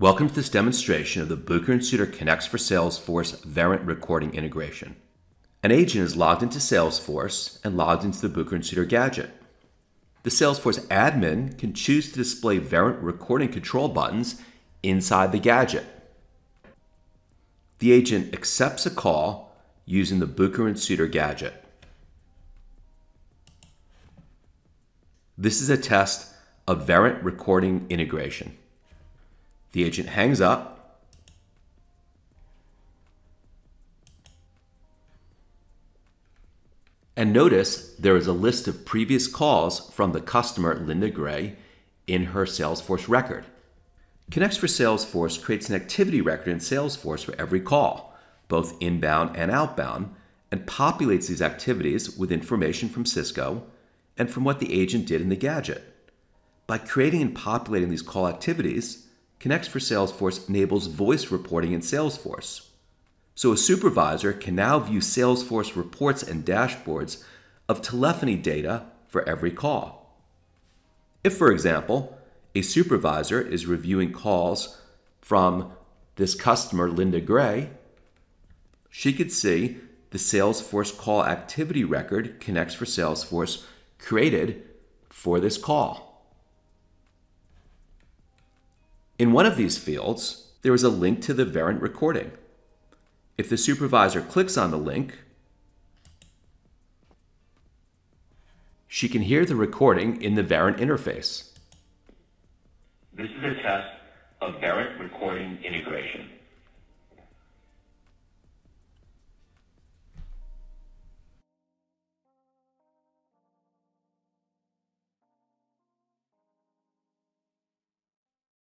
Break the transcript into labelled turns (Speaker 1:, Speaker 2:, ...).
Speaker 1: Welcome to this demonstration of the and Suter Connects for Salesforce Verint recording integration. An agent is logged into Salesforce and logged into the and Suter gadget. The Salesforce admin can choose to display Verint recording control buttons inside the gadget. The agent accepts a call using the and Suter gadget. This is a test of Verint recording integration. The agent hangs up. And notice there is a list of previous calls from the customer, Linda Gray, in her Salesforce record. Connects for Salesforce creates an activity record in Salesforce for every call, both inbound and outbound, and populates these activities with information from Cisco and from what the agent did in the gadget. By creating and populating these call activities, Connects for Salesforce enables voice reporting in Salesforce. So a supervisor can now view Salesforce reports and dashboards of telephony data for every call. If, for example, a supervisor is reviewing calls from this customer, Linda Gray, she could see the Salesforce call activity record connects for Salesforce created for this call. In one of these fields, there is a link to the Verint recording. If the supervisor clicks on the link, she can hear the recording in the Verint interface.
Speaker 2: This is a test of Verint recording integration.